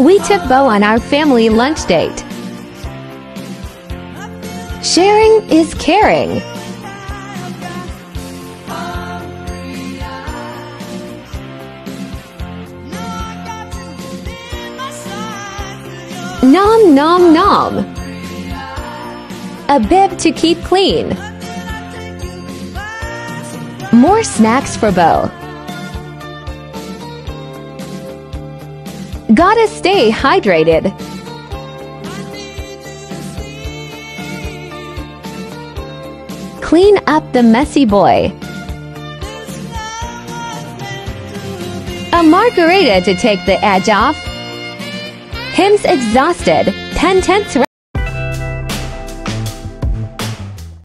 We took Bo on our family lunch date. Sharing is caring. Nom nom nom. A bib to keep clean. More snacks for Bo. Gotta stay hydrated. Clean up the messy boy. A margarita to take the edge off. Him's exhausted. 10 tenths